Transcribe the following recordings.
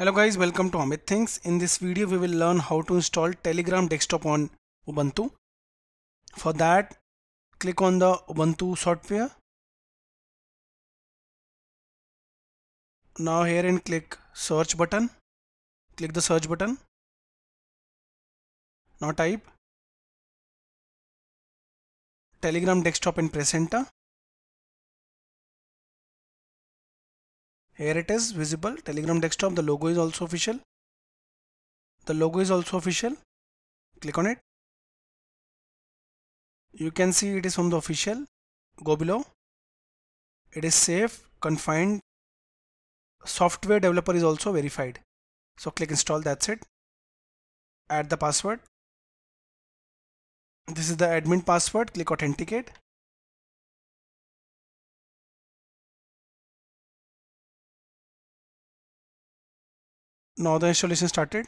Hello guys, welcome to Amit Thinks. In this video, we will learn how to install Telegram desktop on Ubuntu. For that, click on the Ubuntu software. Now here and click search button. Click the search button. Now type Telegram desktop and press enter. Here it is visible. Telegram desktop the logo is also official. The logo is also official. Click on it. You can see it is from the official. Go below. It is safe confined. Software developer is also verified. So click install that's it. Add the password. This is the admin password. Click authenticate now the installation started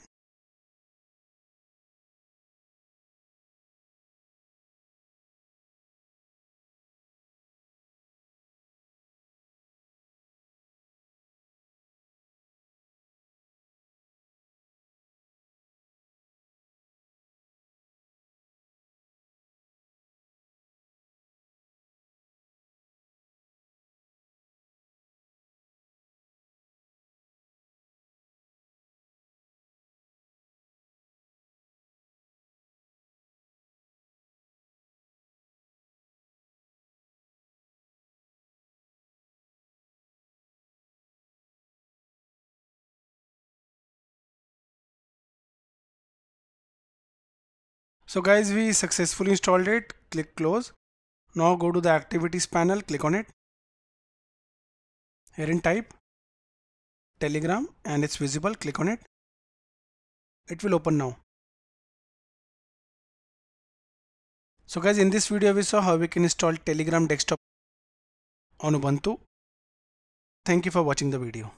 So guys, we successfully installed it. Click close. Now go to the activities panel, click on it. Here in type Telegram and it's visible. Click on it. It will open now. So guys, in this video we saw how we can install Telegram desktop on Ubuntu. Thank you for watching the video.